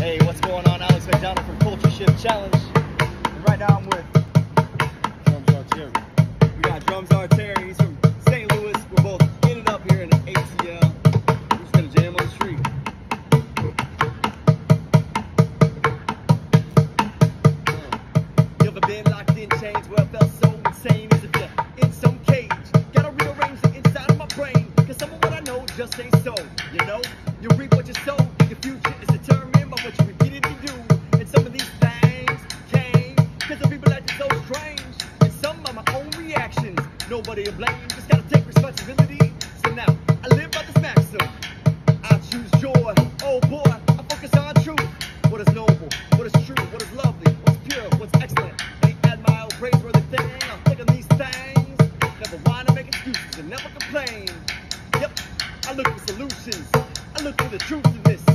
Hey, what's going on? Alex MacDonald from Culture Shift Challenge. And right now I'm with Drums R Terry. we got Drums R Terry. He's from St. Louis. We're both and up here in ATL. We're just gonna jam on the street. You ever been locked in chains where it felt so insane as if you're in some cage? Gotta rearrange the inside of my brain, cause some of what I know just ain't so. You know, you reap what you sow, your future is determined what you repeatedly do. And some of these things came cause of people acting so strange. And some are my own reactions. Nobody to blame, just gotta take responsibility. So now, I live by this maxim. I choose joy. Oh boy, I focus on truth. What is noble? What is true? What is lovely? What's pure? What's excellent? Any admire, praiseworthy thing? I think of these things. Never whine or make excuses and never complain. Yep, I look for solutions. I look for the truth in this.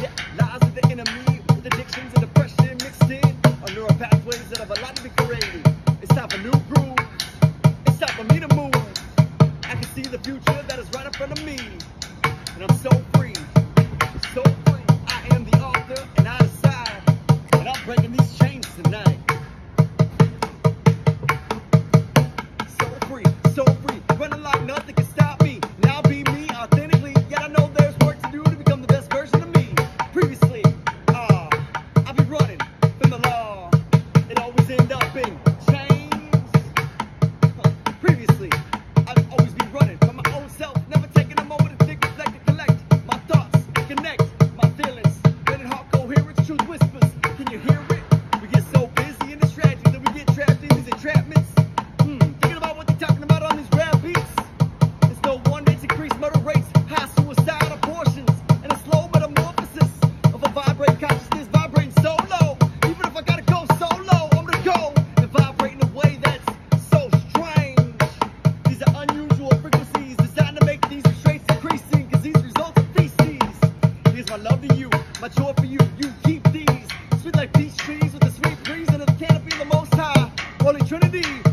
Lies of the enemy with addictions and depression mixed in are neural pathways that have a lot to be created. It's time for new grooves. It's time for me to move. I can see the future that is right in front of me. And I'm. So love to you, my joy for you, you keep these. Sweet like peach trees with the sweet breeze and the canopy of the most high. Holy Trinity.